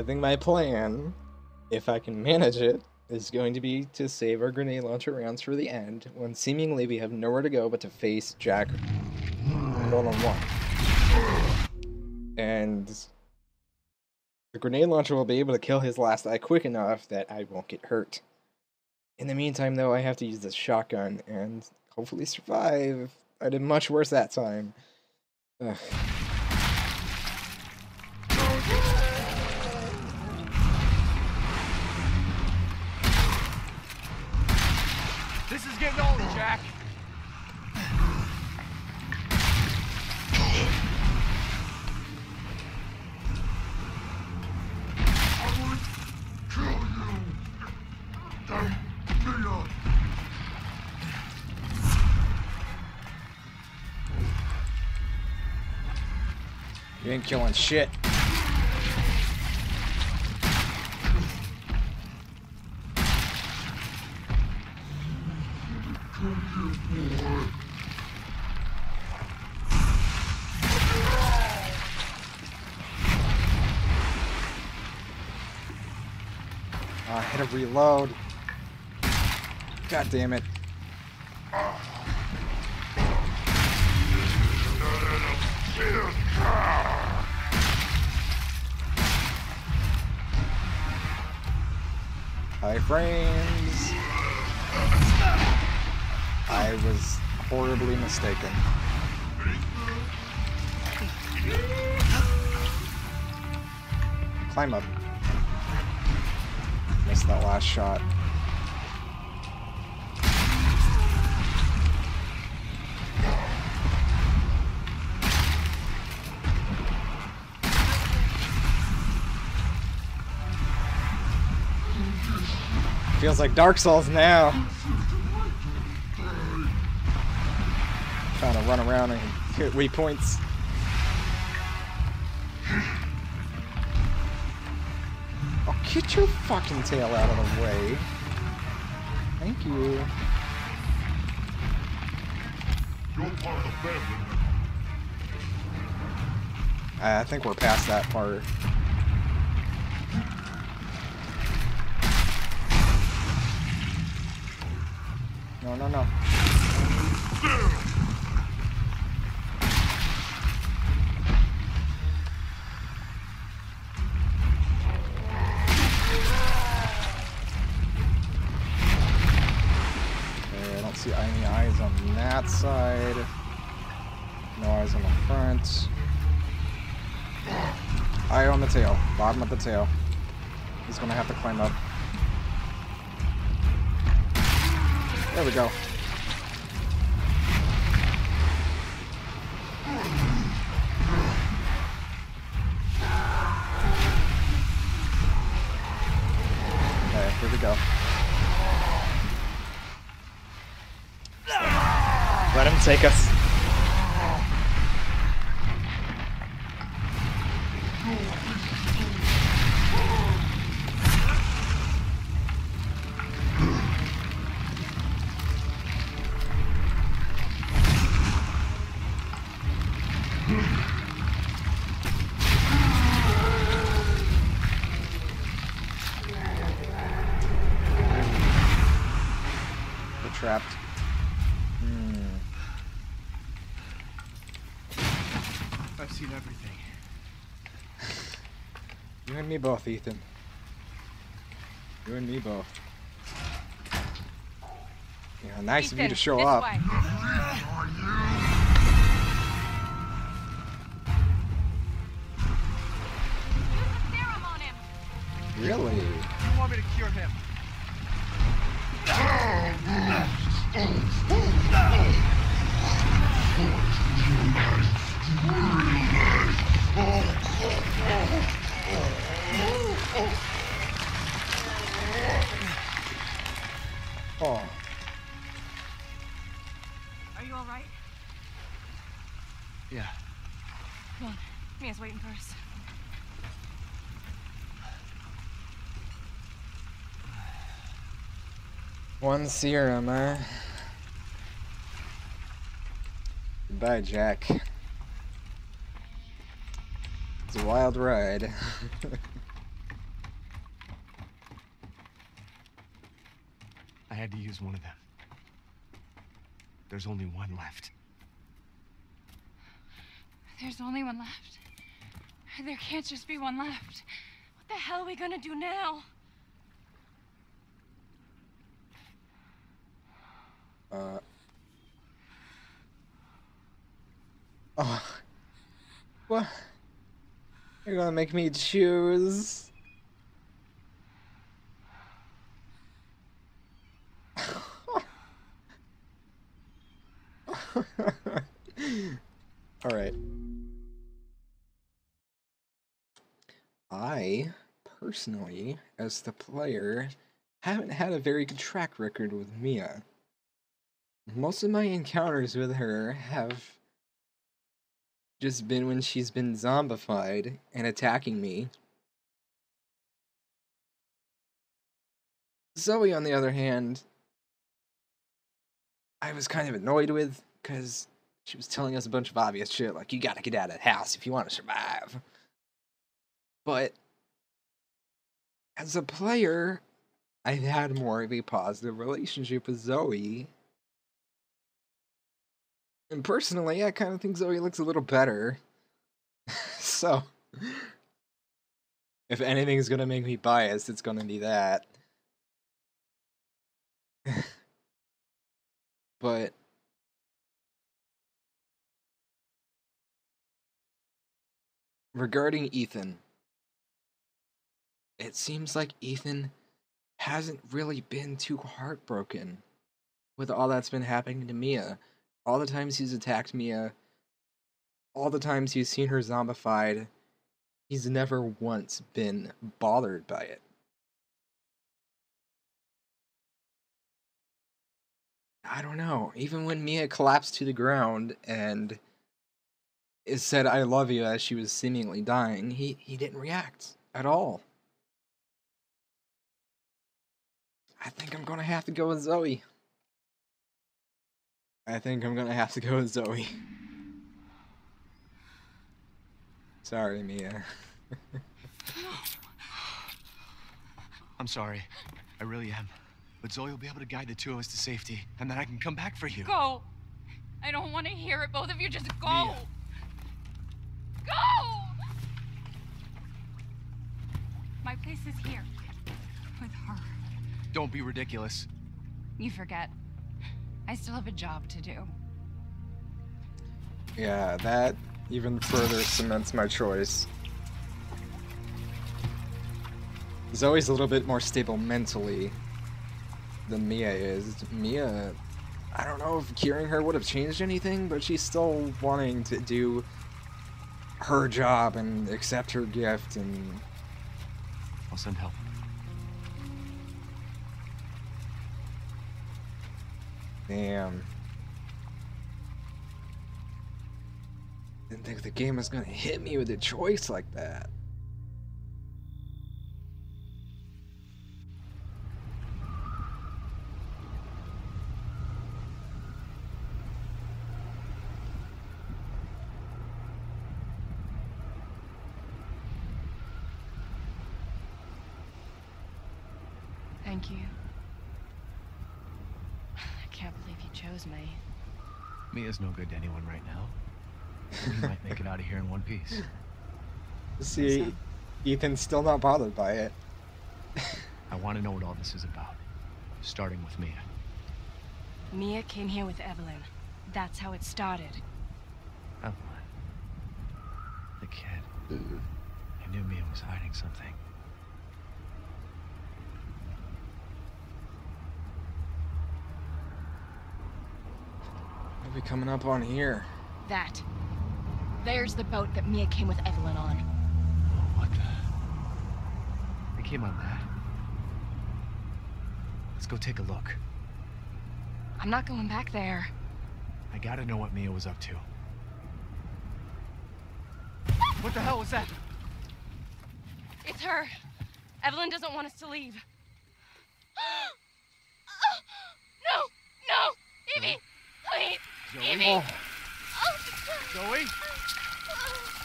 I think my plan, if I can manage it, is going to be to save our grenade launcher rounds for the end, when seemingly we have nowhere to go but to face Jack one on one. And the grenade launcher will be able to kill his last eye quick enough that I won't get hurt. In the meantime, though, I have to use this shotgun and hopefully survive. I did much worse that time. Ugh. Getting old, Jack. You ain't killing shit. Uh, I hit a reload. God damn it. High frames. I was horribly mistaken. Climb up. Missed that last shot. Feels like Dark Souls now. Trying to run around and hit weak points. Get your fucking tail out of the way. Thank you. You're part of the family. I think we're past that part. No, no, no. On that side. Eyes on the front. Eye on the tail. Bottom of the tail. He's gonna have to climb up. There we go. Okay, here we go. Let him take us. Me both, Ethan. You and me both. Yeah, nice of you to show up. way. Use the serum on him. Really? You want me to cure him? Oh, Oh, Are you all right? Yeah. Come on. Mia's waiting for us. one serum, huh? Goodbye, Jack. It's a wild ride. I had to use one of them. There's only one left. There's only one left? There can't just be one left. What the hell are we gonna do now? Uh, You're gonna make me choose? Alright. I, personally, as the player, haven't had a very good track record with Mia. Most of my encounters with her have just been when she's been zombified and attacking me. Zoe, on the other hand, I was kind of annoyed with because she was telling us a bunch of obvious shit like, you gotta get out of the house if you want to survive. But as a player, I've had more of a positive relationship with Zoe. And personally, I kind of think Zoe looks a little better. so, if anything is gonna make me biased, it's gonna be that. but regarding Ethan, it seems like Ethan hasn't really been too heartbroken with all that's been happening to Mia. All the times he's attacked Mia, all the times he's seen her zombified, he's never once been bothered by it. I don't know. Even when Mia collapsed to the ground and it said "I love you" as she was seemingly dying, he he didn't react at all. I think I'm gonna have to go with Zoe. I think I'm gonna have to go with Zoe. Sorry, Mia. I'm sorry. I really am. But Zoe will be able to guide the two of us to safety, and then I can come back for you. Go! I don't want to hear it. Both of you just go! Mia. Go! My place is here. With her. Don't be ridiculous. You forget. I still have a job to do. yeah, that even further cements my choice. Zoe's a little bit more stable mentally than Mia is. Mia, I don't know if curing her would have changed anything, but she's still wanting to do her job and accept her gift and I'll send help. Damn. Didn't think the game was gonna hit me with a choice like that. Me. Mia's no good to anyone right now. We might make it out of here in one piece. See, So- Ethan's still not bothered by it. I want to know what all this is about. Starting with Mia. Mia came here with Eveline. That's how it started. Eveline. The kid. Mm-hmm. I knew Mia was hiding something. What are we coming up on here? That. There's the boat that Mia came with Eveline on. Oh, what the? They came on that. Let's go take a look. I'm not going back there. I gotta know what Mia was up to. What the hell was that? It's her. Eveline doesn't want us to leave. no! No! Evie! Please! Zoe? Oh. oh. Zoe?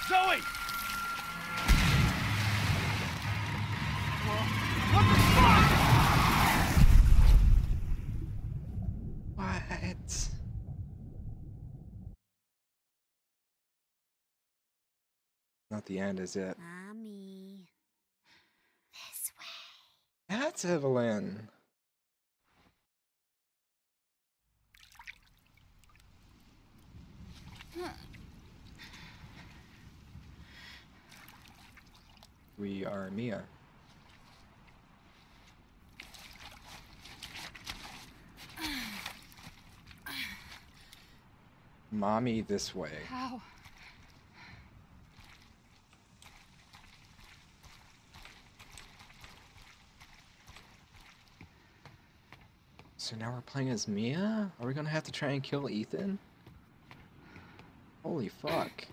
Zoe! What the fuck? What? Not the end, is it? Mommy. This way. That's Eveline. We are Mia. Mommy this way. How? So now we're playing as Mia? Are we gonna have to try and kill Ethan? Holy fuck.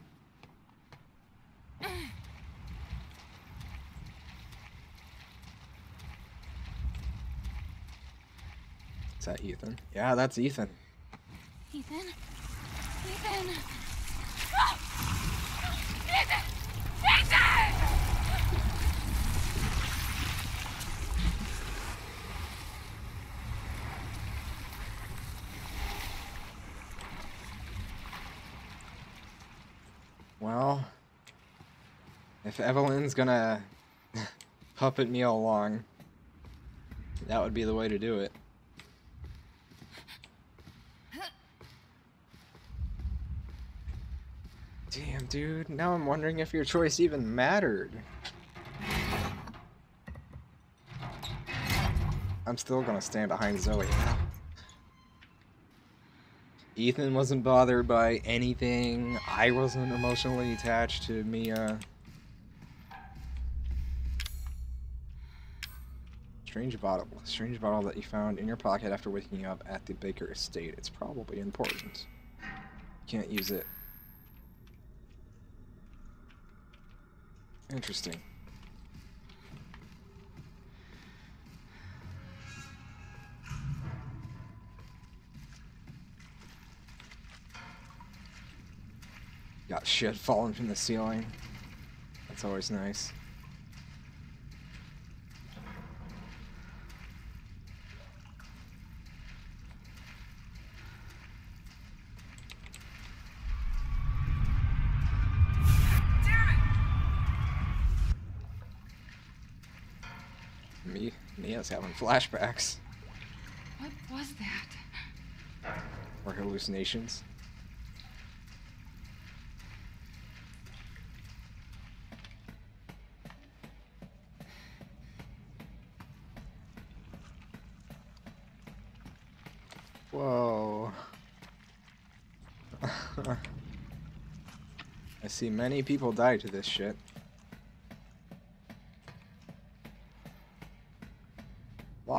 Is that Ethan? Yeah, that's Ethan. Ethan? Ethan! Ah! Ethan! Ethan! Well, if Eveline's gonna puppet me all along, that would be the way to do it. Damn, dude. Now I'm wondering if your choice even mattered. I'm still gonna stand behind Zoe. Ethan wasn't bothered by anything. I wasn't emotionally attached to Mia. Strange bottle. Strange bottle that you found in your pocket after waking up at the Baker estate. It's probably important. Can't use it. Interesting. Got shit falling from the ceiling. That's always nice. Me, Mia's having flashbacks What was that? or hallucinations. Whoa. I see many people die to this shit.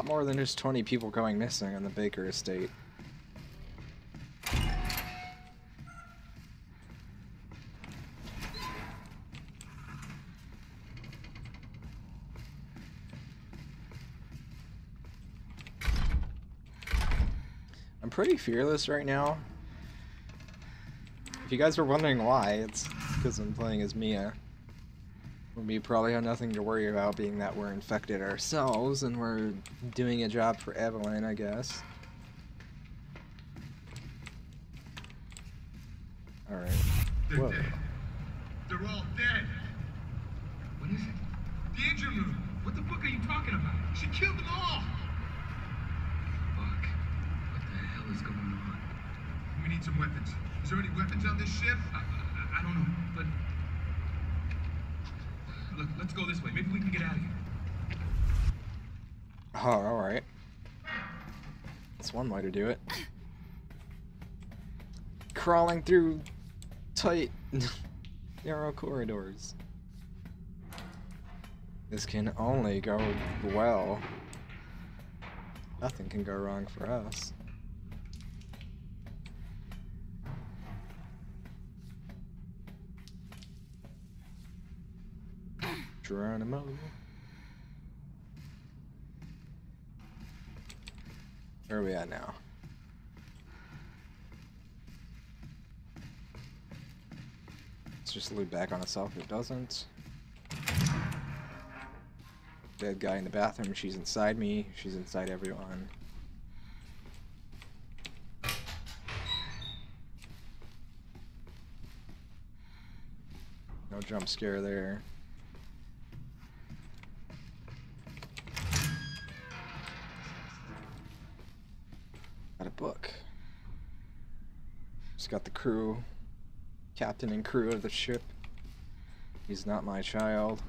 Lot more than just 20 people going missing on the Baker estate. I'm pretty fearless right now. If you guys were wondering why, it's because I'm playing as Mia. We probably have nothing to worry about being that we're infected ourselves and we're doing a job for Eveline, I guess. Alright. They're Whoa. dead. They're all dead. What is it? The engine room. What the fuck are you talking about? She killed them all. Fuck. What the hell is going on? We need some weapons. Is there any weapons on this ship? I, I, I don't know, but look, let's go this way. Maybe we can get out of here. Oh, alright. That's one way to do it. Crawling through tight, narrow corridors. This can only go well. Nothing can go wrong for us. Geronimo. Where are we at now? Let's just loop back on itself if it doesn't. Dead guy in the bathroom. She's inside me. She's inside everyone. No jump scare there. Crew, captain and crew of the ship. He's not my child.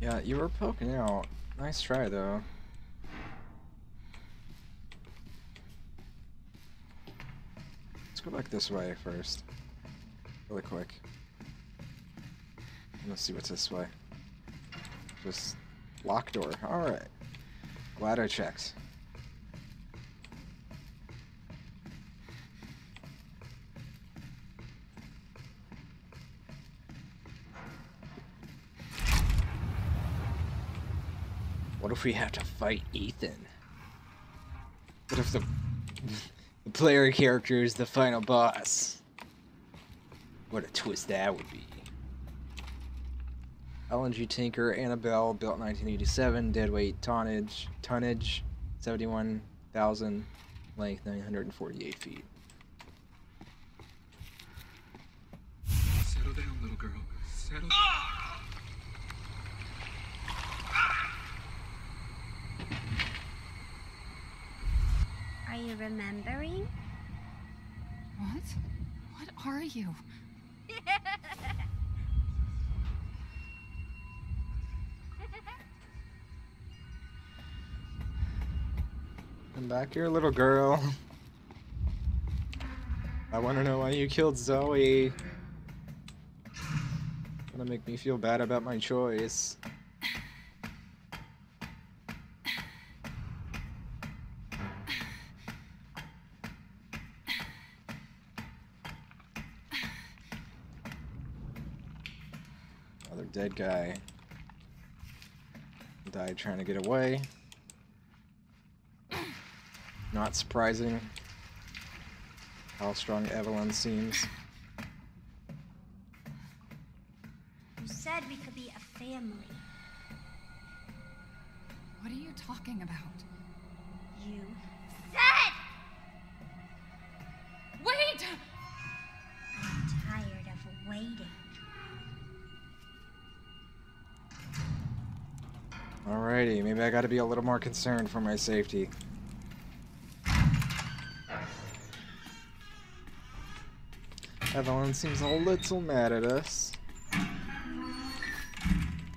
Yeah, you were poking out. Nice try, though. Let's go back this way first. Really quick. Let's see what's this way. Just lock door. Alright. Glad I checked. What if we have to fight Ethan? What if the the player character is the final boss? What a twist that would be. LNG Tanker, Annabelle, built 1987, deadweight tonnage, tonnage 71,000, length 948 feet. Settle down, little girl. Settle. Are you remembering? What? What are you? Come back here, little girl. I want to know why you killed Zoe. Gonna make me feel bad about my choice. Dead guy. Died trying to get away. Not surprising how strong Eveline seems. You said we could be a family. What are you talking about? You said! Wait! I'm tired of waiting. Alrighty, maybe I gotta be a little more concerned for my safety. Eveline seems a little mad at us.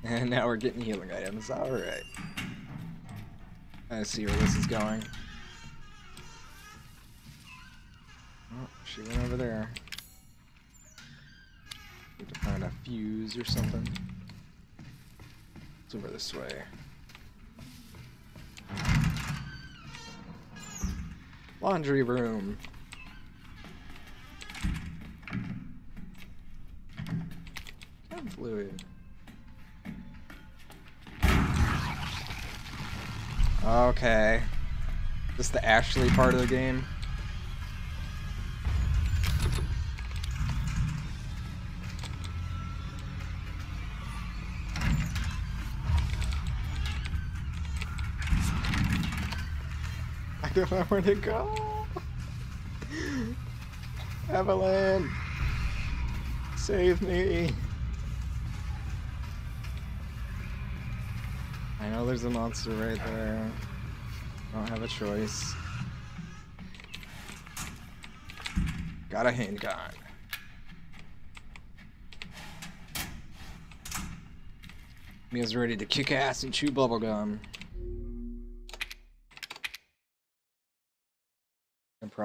And now we're getting healing items. Alright. I see where this is going. Oh, she went over there. Need to find a fuse or something. It's over this way. Laundry room. Chem fluid. Okay. This the Ashley part of the game? Don't know where to go. Eveline, save me. I know there's a monster right there. I Don't have a choice. Got a handgun. Mia's ready to kick ass and chew bubblegum.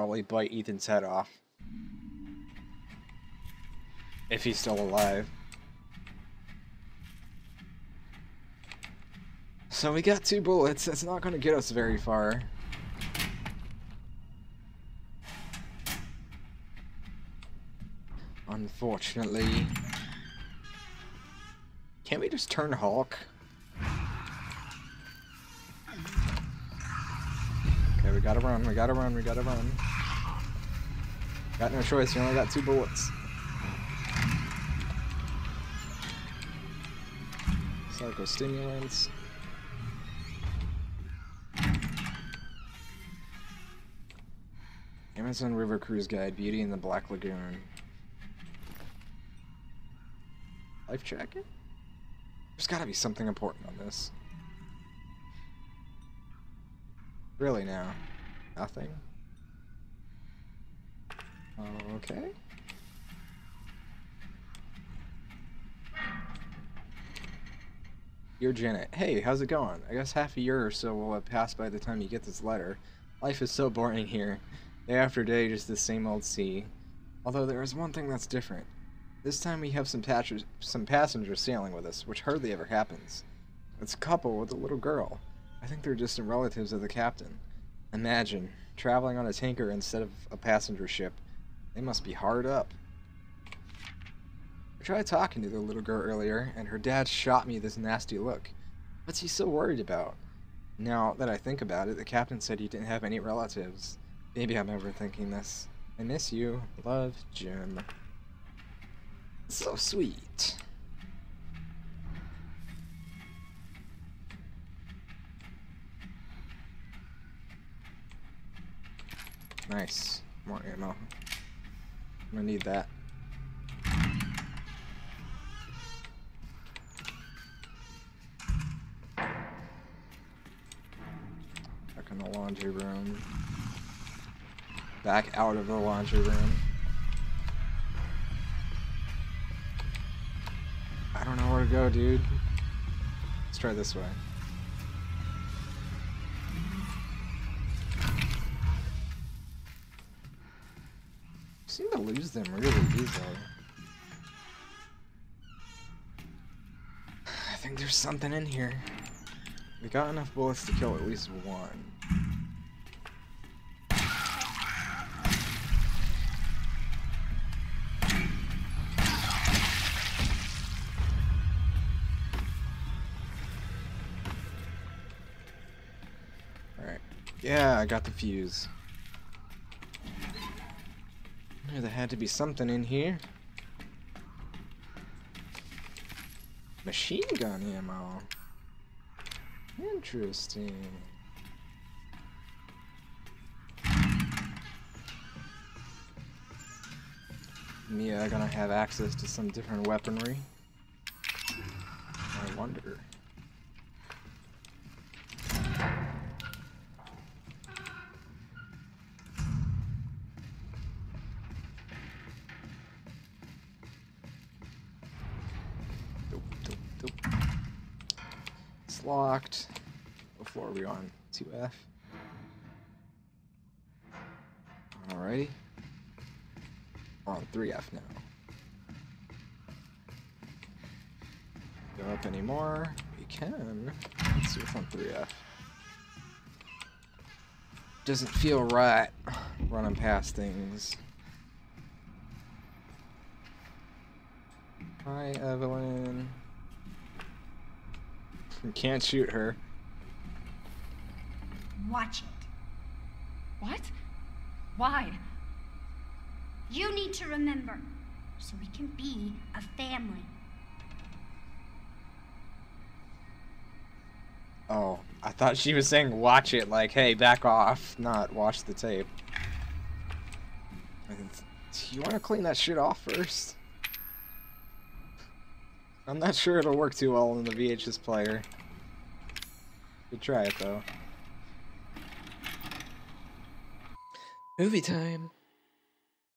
Probably bite Ethan's head off. If he's still alive. So we got two bullets. That's not going to get us very far. Unfortunately. Can't we just turn Hulk? Okay, we gotta run, we gotta run, we gotta run. Got no choice, you only got two bullets. Psychostimulants. Amazon River Cruise Guide, Beauty in the Black Lagoon. Life jacket? There's gotta be something important on this. Really now? Nothing? Okay. Dear Janet, hey, how's it going? I guess half a year or so will have passed by the time you get this letter. Life is so boring here. Day after day, just the same old sea. Although there is one thing that's different. This time we have some, some passengers sailing with us, which hardly ever happens. It's a couple with a little girl. I think they're distant relatives of the captain. Imagine, traveling on a tanker instead of a passenger ship. They must be hard up. I tried talking to the little girl earlier, and her dad shot me this nasty look. What's he so worried about? Now that I think about it, the captain said he didn't have any relatives. Maybe I'm overthinking this. I miss you. Love, Jim. So sweet. Nice. More ammo. I'm gonna need that. Back in the laundry room. Back out of the laundry room. I don't know where to go, dude. Let's try this way. Seem to lose them really easily. Uh, I think there's something in here. We got enough bullets to kill at least one. Alright. Yeah, I got the fuse. There had to be something in here. Machine gun ammo. Interesting. Mia gonna have access to some different weaponry. I wonder. Dope, dope, dope. It's locked. What floor are we on? 2F. Alrighty. We're on 3F now. Go up anymore? We can. Let's see what's on 3F. Doesn't feel right running past things. Hi, Eveline. You Can't shoot her. Watch it. What? Why? You need to remember, so we can be a family. Oh, I thought she was saying watch it, like, hey, back off, not watch the tape. You want to clean that shit off first? I'm not sure it'll work too well in the VHS player. Good try it though. Movie time.